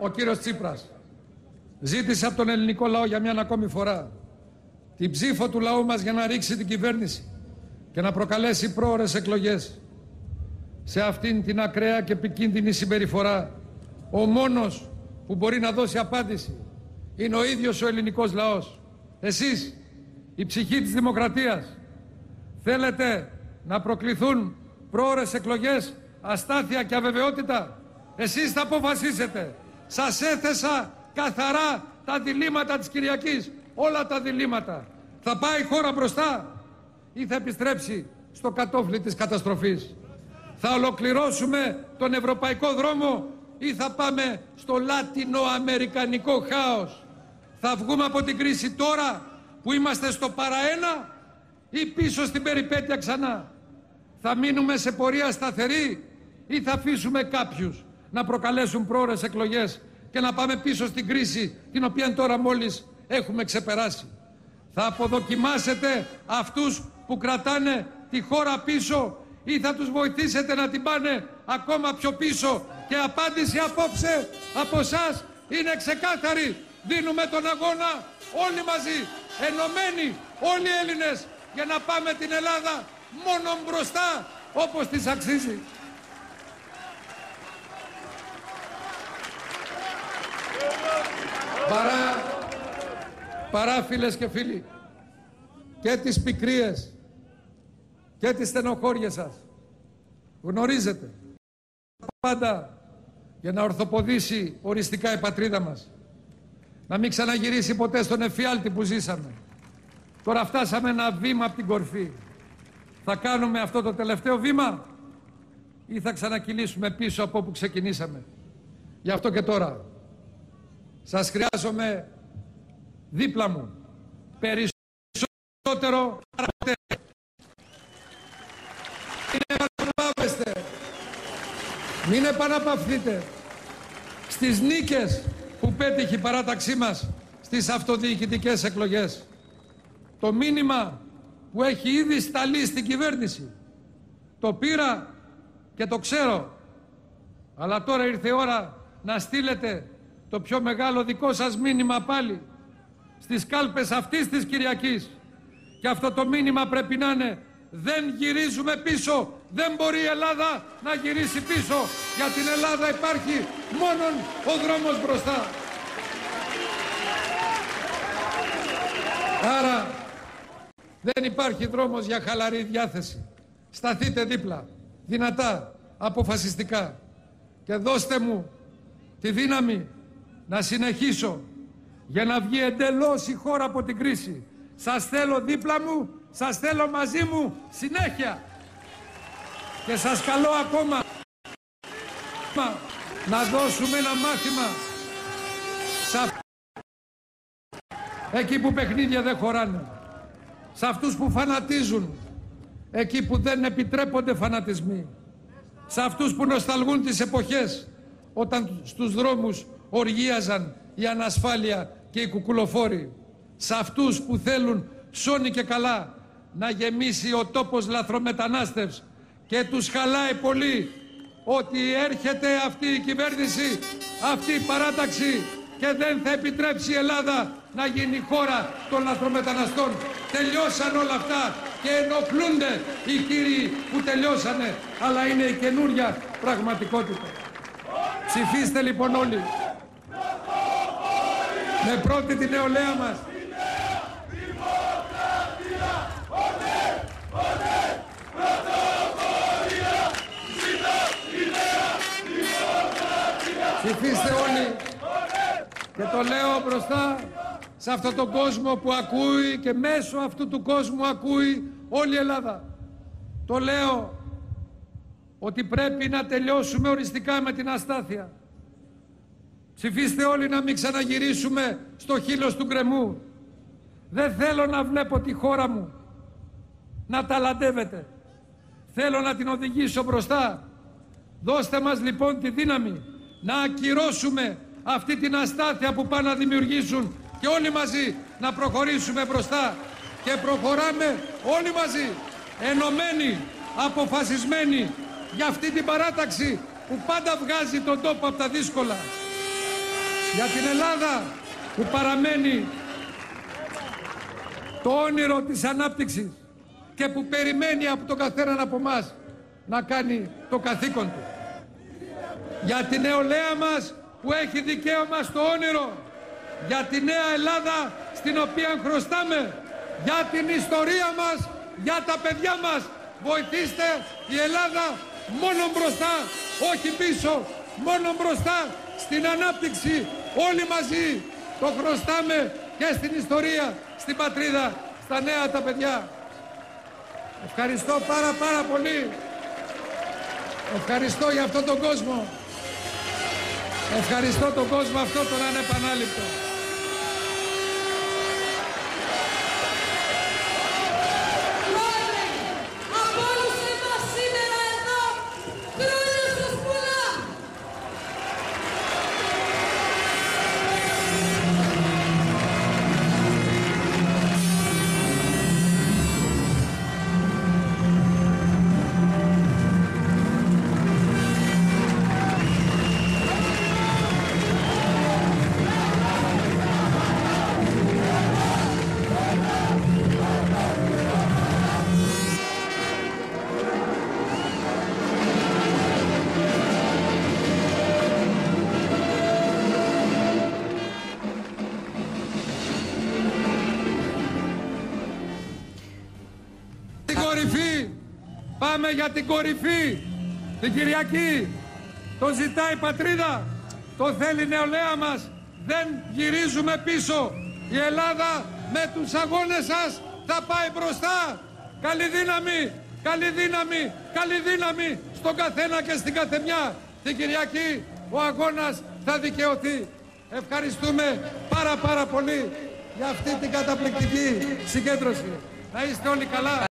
Ο κύριος Τσίπρας ζήτησε από τον ελληνικό λαό για μια ακόμη φορά την ψήφο του λαού μας για να ρίξει την κυβέρνηση και να προκαλέσει πρόορες εκλογές. Σε αυτήν την ακραία και επικίνδυνη συμπεριφορά ο μόνος που μπορεί να δώσει απάντηση είναι ο ίδιος ο ελληνικός λαός. Εσείς, η ψυχή της δημοκρατίας, θέλετε να προκληθούν πρόορες εκλογές, αστάθεια και αβεβαιότητα; Εσείς θα αποφασίσετε. Σας έθεσα καθαρά τα διλήμματα της Κυριακής. Όλα τα διλήμματα. Θα πάει η χώρα μπροστά ή θα επιστρέψει στο κατόφλι της καταστροφής. Θα ολοκληρώσουμε τον ευρωπαϊκό δρόμο ή θα πάμε στο λάτινο-αμερικανικό χάος. Θα βγούμε από την κρίση τώρα που είμαστε στο παραένα ή πίσω στην περιπέτεια ξανά. Θα μείνουμε σε πορεία σταθερή ή θα αφήσουμε κάποιους να προκαλέσουν πρόορες εκλογές και να πάμε πίσω στην κρίση την οποία τώρα μόλις έχουμε ξεπεράσει. Θα αποδοκιμάσετε αυτούς που κρατάνε τη χώρα πίσω ή θα τους βοηθήσετε να την πάνε ακόμα πιο πίσω και απάντηση απόψε από εσάς είναι ξεκάθαρη. Δίνουμε τον αγώνα όλοι μαζί, ενωμένοι όλοι οι Έλληνες για να πάμε την Ελλάδα μόνο μπροστά όπως της αξίζει. Παρά, παρά φίλες και φίλοι και τις πικρίες και τις στενοχώριες σας γνωρίζετε πάντα για να ορθοποδήσει οριστικά η πατρίδα μας να μην ξαναγυρίσει ποτέ στον εφιάλτη που ζήσαμε. Τώρα φτάσαμε ένα βήμα από την κορφή. Θα κάνουμε αυτό το τελευταίο βήμα ή θα ξανακινήσουμε πίσω από όπου ξεκινήσαμε. Γι' αυτό και τώρα σας χρειάζομαι δίπλα μου περισσότερο παραποτέ. Μην επαναπαύεστε. Μην επαναπαυθείτε στις νίκες που πέτυχε η παράταξή μας στις αυτοδιοικητικές εκλογές. Το μήνυμα που έχει ήδη σταλεί στην κυβέρνηση το πήρα και το ξέρω. Αλλά τώρα ήρθε η ώρα να στείλετε το πιο μεγάλο δικό σας μήνυμα πάλι στις κάλπες αυτής της Κυριακής. Και αυτό το μήνυμα πρέπει να είναι δεν γυρίζουμε πίσω. Δεν μπορεί η Ελλάδα να γυρίσει πίσω. Για την Ελλάδα υπάρχει μόνον ο δρόμος μπροστά. Άρα δεν υπάρχει δρόμος για χαλαρή διάθεση. Σταθείτε δίπλα, δυνατά, αποφασιστικά και δώστε μου τη δύναμη να συνεχίσω για να βγει εντελώς η χώρα από την κρίση. Σας θέλω δίπλα μου, σας θέλω μαζί μου συνέχεια. Και σας καλώ ακόμα να δώσουμε ένα μάθημα σε εκεί που παιχνίδια δεν χωράνε. Σε αυτούς που φανατίζουν, εκεί που δεν επιτρέπονται φανατισμοί. Σε αυτούς που νοσταλγούν τις εποχές όταν στους δρόμους οργίαζαν η ανασφάλεια και οι κουκουλοφόροι. Σε αυτούς που θέλουν σώνει και καλά να γεμίσει ο τόπος λαθρομετανάστευς και τους χαλάει πολύ ότι έρχεται αυτή η κυβέρνηση, αυτή η παράταξη και δεν θα επιτρέψει η Ελλάδα να γίνει χώρα των λαθρομεταναστών. Τελειώσαν όλα αυτά και ενοχλούνται οι κύριοι που τελειώσανε, αλλά είναι η καινούρια πραγματικότητα. Ψηφίστε λοιπόν όλοι με πρώτη την νεολαία μας. Ψηφίστε όλοι και το λέω μπροστά σε αυτόν τον κόσμο που ακούει και μέσω αυτού του κόσμου ακούει όλη η Ελλάδα. Το λέω ότι πρέπει να τελειώσουμε οριστικά με την αστάθεια. Ψηφίστε όλοι να μην ξαναγυρίσουμε στο χείλος του γκρεμού. Δεν θέλω να βλέπω τη χώρα μου να ταλαντεύεται. Θέλω να την οδηγήσω μπροστά. Δώστε μας λοιπόν τη δύναμη να ακυρώσουμε αυτή την αστάθεια που πάνε να δημιουργήσουν και όλοι μαζί να προχωρήσουμε μπροστά. Και προχωράμε όλοι μαζί, ενωμένοι, αποφασισμένοι για αυτή την παράταξη που πάντα βγάζει τον τόπο από τα δύσκολα. Για την Ελλάδα που παραμένει το όνειρο της ανάπτυξης και που περιμένει από τον καθέναν από εμά να κάνει το καθήκον του. Για την νεολαία μας που έχει δικαίωμα στο όνειρο. Για τη νέα Ελλάδα στην οποία χρωστάμε. Για την ιστορία μας, για τα παιδιά μας. Βοηθήστε η Ελλάδα μόνο μπροστά, όχι πίσω, μόνο μπροστά στην ανάπτυξη όλοι μαζί. Το χρωστάμε και στην ιστορία, στην πατρίδα, στα νέα τα παιδιά. Ευχαριστώ πάρα πάρα πολύ. Ευχαριστώ για αυτόν τον κόσμο. Ευχαριστώ τον κόσμο αυτό τον ανεπανάληπτο. Πάμε για την κορυφή. Την Κυριακή. Το ζητάει η πατρίδα. Το θέλει η νεολαία μας. Δεν γυρίζουμε πίσω. Η Ελλάδα με τους αγώνες σας θα πάει μπροστά. Καλή δύναμη, καλή δύναμη, καλή δύναμη στον καθένα και στην καθεμιά. Την Κυριακή ο αγώνας θα δικαιωθεί. Ευχαριστούμε πάρα πάρα πολύ για αυτή την καταπληκτική συγκέντρωση. Να είστε όλοι καλά.